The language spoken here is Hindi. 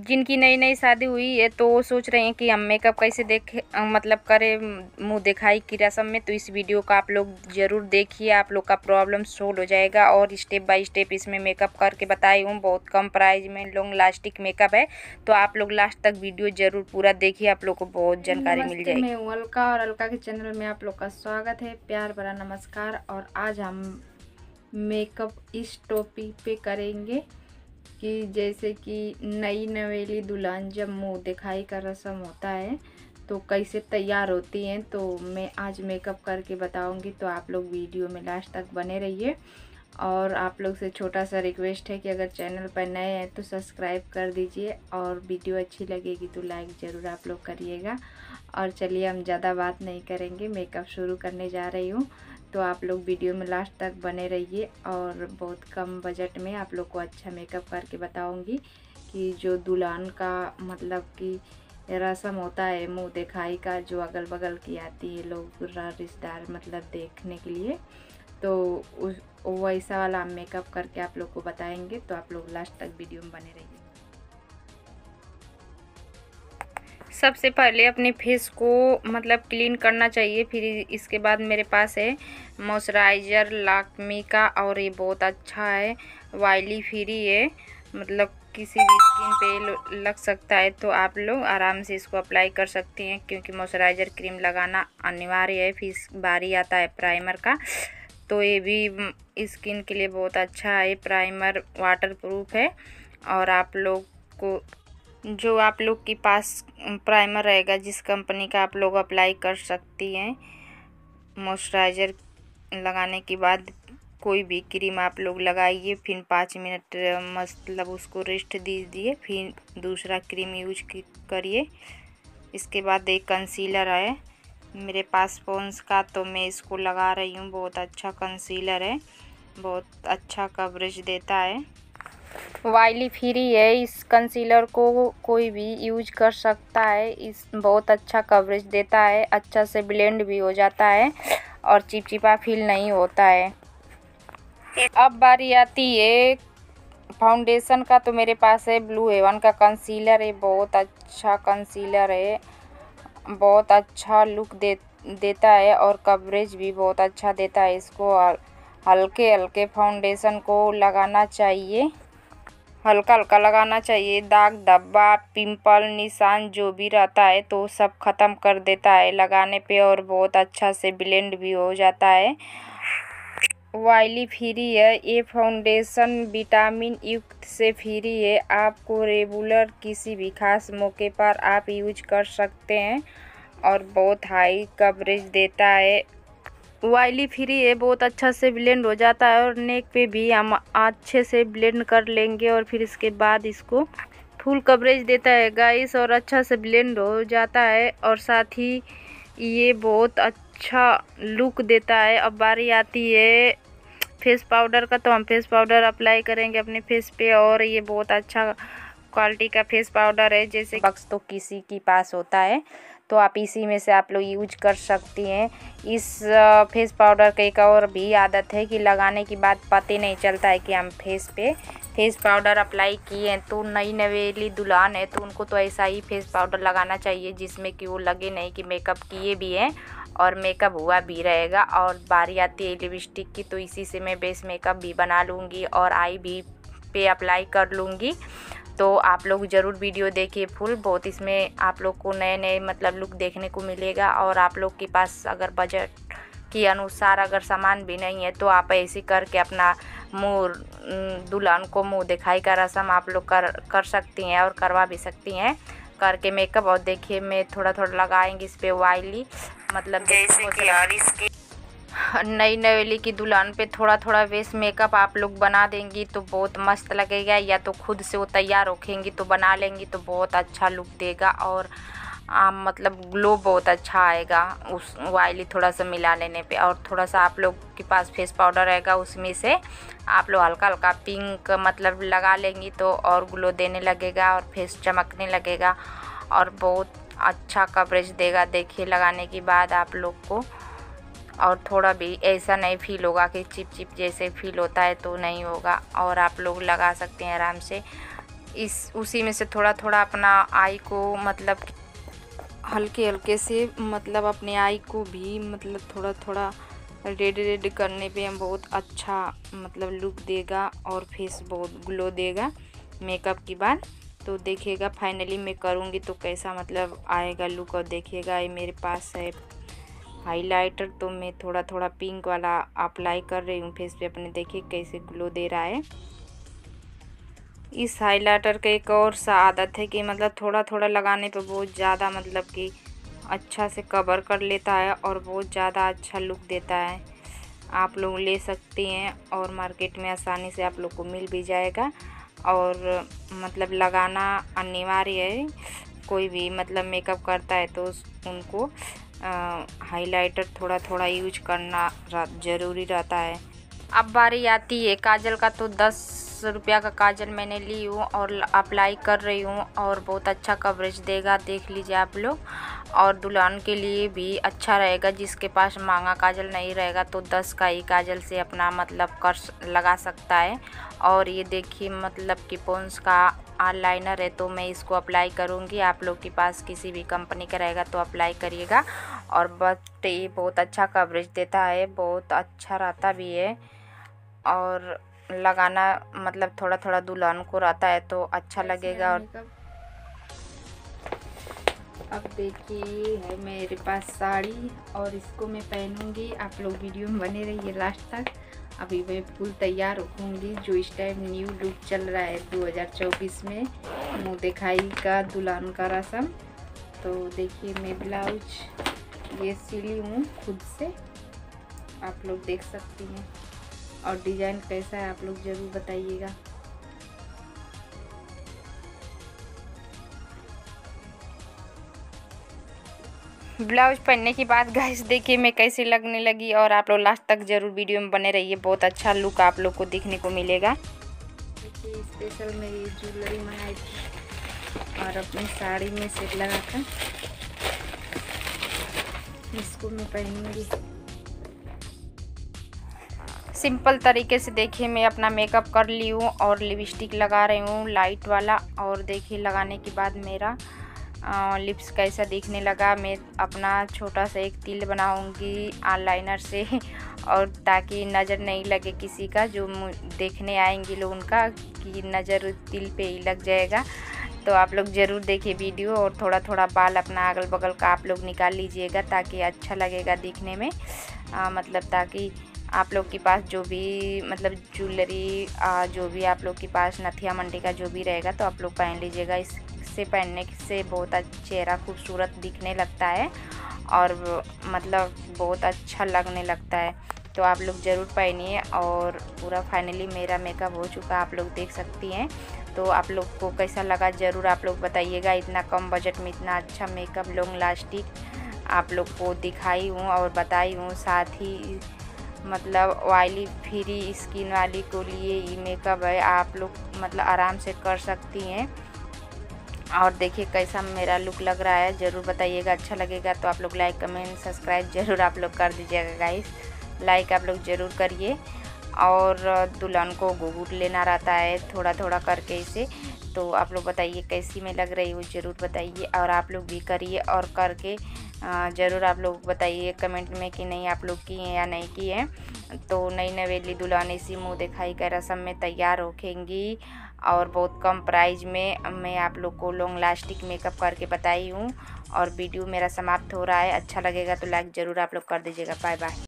जिनकी नई नई शादी हुई है तो वो सोच रहे हैं कि हम मेकअप कैसे देखे मतलब करें मुँह दिखाई की रस्म में तो इस वीडियो का आप लोग ज़रूर देखिए आप लोग का प्रॉब्लम सोल्व हो जाएगा और स्टेप बाय स्टेप इसमें मेकअप करके बताई हूँ बहुत कम प्राइस में लॉन्ग लास्टिक मेकअप है तो आप लोग लास्ट तक वीडियो ज़रूर पूरा देखिए आप लोग को बहुत जानकारी मिल जाएगी। मैं अलका और अलका के चैनल में आप लोग का स्वागत है प्यार भरा नमस्कार और आज हम मेकअप इस टॉपिक पे करेंगे। कि जैसे कि नई नवेली दुल्हन जब मुँह दिखाई का रस्म होता है तो कैसे तैयार होती हैं तो मैं आज मेकअप करके बताऊँगी। तो आप लोग वीडियो में लास्ट तक बने रहिए। और आप लोग से छोटा सा रिक्वेस्ट है कि अगर चैनल पर नए हैं तो सब्सक्राइब कर दीजिए। और वीडियो अच्छी लगेगी तो लाइक ज़रूर आप लोग करिएगा। और चलिए, हम ज़्यादा बात नहीं करेंगे। मेकअप शुरू करने जा रही हूँ। तो आप लोग वीडियो में लास्ट तक बने रहिए और बहुत कम बजट में आप लोग को अच्छा मेकअप करके बताऊँगी कि जो दुल्हन का मतलब कि रसम होता है, मुँह दिखाई का जो अगल बगल की आती है लोग रिश्तेदार मतलब देखने के लिए तो उस, वैसा वाला मेकअप करके आप लोग को बताएँगे तो आप लोग लास्ट तक वीडियो में बने रहिए। सबसे पहले अपने फेस को मतलब क्लीन करना चाहिए, फिर इसके बाद मेरे पास है मॉइस्चराइज़र लाकमी का और ये बहुत अच्छा है, वाइली फ्री है। मतलब किसी भी स्किन पे लग सकता है तो आप लोग आराम से इसको अप्लाई कर सकते हैं, क्योंकि मॉइस्चराइज़र क्रीम लगाना अनिवार्य है, फिर बारी आता है प्राइमर का। तो ये भी स्किन के लिए बहुत अच्छा है, प्राइमर वाटर प्रूफ है, और आप लोग को जो आप लोग के पास प्राइमर रहेगा, जिस कंपनी का आप लोग अप्लाई कर सकती हैं मॉइस्चराइज़र लगाने के बाद कोई भी क्रीम आप लोग लगाइए, फिर पाँच मिनट मतलब उसको रेस्ट दीजिए, फिर दूसरा क्रीम यूज़ करिए। इसके बाद एक कंसीलर है। मेरे पास पॉन्स का तो मैं इसको लगा रही हूँ। बहुत अच्छा कंसीलर है। बहुत अच्छा कवरेज देता है। वाइली फ्री है, इस कंसीलर को कोई भी यूज़ कर सकता है। इस बहुत अच्छा कवरेज देता है अच्छा से ब्लेंड भी हो जाता है और चिपचिपा फील नहीं होता है। अब बारी आती है फाउंडेशन का तो मेरे पास है ब्लू हेवन का कंसीलर है, बहुत अच्छा कंसीलर है, बहुत अच्छा लुक दे, देता है और कवरेज भी बहुत अच्छा देता है। इसको हल्के हल्के फाउंडेशन को लगाना चाहिए। हल्का हल्का लगाना चाहिए। दाग, धब्बा, पिंपल, निशान जो भी रहता है तो सब ख़त्म कर देता है। लगाने पे और बहुत अच्छा से ब्लेंड भी हो जाता है। वाइली फ्री है। ये फाउंडेशन विटामिन युक्त से फ्री है। आपको रेगुलर किसी भी खास मौके पर आप यूज़ कर सकते हैं और बहुत हाई कवरेज देता है। वाइली फ्री है, बहुत अच्छा से ब्लेंड हो जाता है और नेक पे भी हम अच्छे से ब्लेंड कर लेंगे और फिर इसके बाद इसको फुल कवरेज देता है। गाइस, और अच्छा से ब्लेंड हो जाता है और साथ ही ये बहुत अच्छा लुक देता है। अब बारी आती है फेस पाउडर का तो हम फेस पाउडर अप्लाई करेंगे अपने फेस पे और ये बहुत अच्छा क्वालिटी का फेस पाउडर है, जैसे बक्स तो किसी के पास होता है। तो आप इसी में से आप लोग यूज़ कर सकती हैं। इस फेस पाउडर का एक और भी आदत है कि लगाने के बाद पता नहीं चलता है कि हम फेस पे फेस पाउडर अप्लाई किए हैं। तो नई नवेली दुल्हन है तो उनको तो ऐसा ही फेस पाउडर लगाना चाहिए जिसमें कि वो लगे नहीं कि मेकअप किए भी हैं और मेकअप हुआ भी रहेगा। और बारी आती है लिपस्टिक की तो इसी से मैं बेस मेकअप भी बना लूँगी और आई भी पे अप्लाई कर लूँगी। तो आप लोग ज़रूर वीडियो देखिए फुल बहुत इसमें आप लोग को नए नए मतलब लुक देखने को मिलेगा और आप लोग के पास अगर बजट के अनुसार अगर सामान भी नहीं है तो आप ऐसे करके अपना मुँह दुल्हन को मुँह दिखाई का रसम आप लोग कर कर सकती हैं और करवा भी सकती हैं। करके मेकअप और देखिए मैं थोड़ा थोड़ा लगाएँगे इस पर वाइली मतलब जैसे कि नई नवेली की दुल्हन पे थोड़ा थोड़ा वेस्ट मेकअप आप लोग बना देंगी तो बहुत मस्त लगेगा या तो खुद से वो तैयार रखेंगी तो बना लेंगी तो बहुत अच्छा लुक देगा और आ, मतलब ग्लो बहुत अच्छा आएगा उस वाइली थोड़ा सा मिला लेने पे और थोड़ा सा आप लोग के पास फेस पाउडर रहेगा उसमें से आप लोग हल्का हल्का पिंक मतलब लगा लेंगी तो और ग्लो देने लगेगा और फेस चमकने लगेगा और बहुत अच्छा कवरेज देगा देखिए लगाने के बाद आप लोग को। और थोड़ा भी ऐसा नहीं फील होगा कि चिप चिप जैसे फील होता है तो नहीं होगा। और आप लोग लगा सकते हैं आराम से। इस, उसी में से थोड़ा थोड़ा अपना आई को मतलब हल्के हल्के से मतलब अपने आई को भी मतलब थोड़ा थोड़ा रेड रेड करने पे हम बहुत अच्छा मतलब लुक देगा और फेस बहुत ग्लो देगा मेकअप के बाद तो देखिएगा फाइनली मैं करूँगी तो कैसा मतलब आएगा लुक और देखिएगा, ये मेरे पास है। हाइलाइटर तो मैं थोड़ा थोड़ा पिंक वाला अप्लाई कर रही हूँ। फेस पे अपने देखिए कैसे ग्लो दे रहा है। इस हाइलाइटर का एक और सा आदत है कि मतलब थोड़ा थोड़ा लगाने पे बहुत ज़्यादा मतलब कि अच्छा से कवर कर लेता है और बहुत ज़्यादा अच्छा लुक देता है। आप लोग ले सकते हैं और मार्केट में आसानी से आप लोग को मिल भी जाएगा। और मतलब लगाना अनिवार्य है। कोई भी मतलब मेकअप करता है तो उनको हाइलाइटर थोड़ा थोड़ा यूज़ करना ज़रूरी रहता है। अब बारी आती है, काजल का तो दस रुपया का काजल मैंने ली हूँ और अप्लाई कर रही हूँ और बहुत अच्छा कवरेज देगा, देख लीजिए आप लोग। और दुल्हन के लिए भी अच्छा रहेगा, जिसके पास महँगा काजल नहीं रहेगा तो दस का ही काजल से अपना मतलब कर लगा सकता है। और ये देखिए मतलब कि पोन्स का आईलाइनर है तो मैं इसको अप्लाई करूँगी। आप लोग के पास किसी भी कंपनी का रहेगा तो अप्लाई करिएगा। और बट ये बहुत अच्छा कवरेज देता है बहुत अच्छा रहता भी है। और लगाना मतलब थोड़ा थोड़ा दुल्हन को रहता है तो अच्छा लगेगा और अब देखिए है मेरे पास साड़ी और इसको मैं पहनूँगी। आप लोग वीडियो में बने रहिए लास्ट तक। अभी मैं फुल तैयार होंगी जो इस टाइम न्यू लुक चल रहा है 2024 में मुँह दिखाई का दुल्हन का रसम। तो देखिए, मैं ब्लाउज ये सिली हूँ खुद से, आप लोग देख सकती हैं। और डिज़ाइन कैसा है, आप लोग ज़रूर बताइएगा। ब्लाउज पहनने के बाद गैस देखिए मैं कैसी लगने लगी और आप लोग लास्ट तक ज़रूर वीडियो में बने रहिए। बहुत अच्छा लुक आप लोग को देखने को मिलेगा। स्पेशल मेरी ज्वेलरी मंगाई थी और अपनी साड़ी में सेट लगा कर इसको मैं पहनूँगी। सिंपल तरीके से देखिए मैं अपना मेकअप कर ली हूँ और लिपस्टिक लगा रही हूँ लाइट वाला। और देखिए लगाने के बाद मेरा लिप्स कैसा दिखने लगा मैं अपना छोटा सा एक तिल बनाऊँगी आईलाइनर से और ताकि नज़र नहीं लगे किसी का जो देखने आएँगे लोग उनका कि नज़र तिल पे ही लग जाएगा। तो आप लोग ज़रूर देखिए वीडियो और थोड़ा थोड़ा बाल अपना अगल बगल का आप लोग निकाल लीजिएगा ताकि अच्छा लगेगा दिखने में। आ, मतलब ताकि आप लोग के पास जो भी मतलब ज्वेलरी जो भी आप लोग के पास नथिया मंडी का जो भी रहेगा तो आप लोग पहन लीजिएगा इस से पहनने से बहुत चेहरा खूबसूरत दिखने लगता है और मतलब बहुत अच्छा लगने लगता है। तो आप लोग ज़रूर पहनिए और पूरा फाइनली मेरा मेकअप हो चुका आप लोग देख सकती हैं। तो आप लोग को कैसा लगा ज़रूर आप लोग बताइएगा, इतना कम बजट में इतना अच्छा मेकअप लॉन्ग लास्टिक आप लोग को दिखाई हूँ और बताई हूँ। साथ ही मतलब ऑयली फ्री स्किन वाली को लिए ये मेकअप है, आप लोग मतलब आराम से कर सकती हैं। और देखिए कैसा मेरा लुक लग रहा है, ज़रूर बताइएगा अच्छा लगेगा तो आप लोग लाइक कमेंट सब्सक्राइब ज़रूर आप लोग कर दीजिएगा गाइस लाइक आप लोग ज़रूर करिए. और दुल्हन को घूट लेना रहता है थोड़ा थोड़ा करके इसे. तो आप लोग बताइए कैसी में लग रही हो, ज़रूर बताइए. और आप लोग भी करिए और करके ज़रूर आप लोग बताइए कमेंट में कि नहीं आप लोग किए या नहीं किए. तो नई नवेली दुल्हन इसी मुँह दिखाई कर रसम में तैयार होखेंगी और बहुत कम प्राइस में मैं आप लोग को लॉन्ग लास्टिक मेकअप करके बताई हूँ। और वीडियो मेरा समाप्त हो रहा है। अच्छा लगेगा तो लाइक ज़रूर आप लोग कर दीजिएगा। Bye bye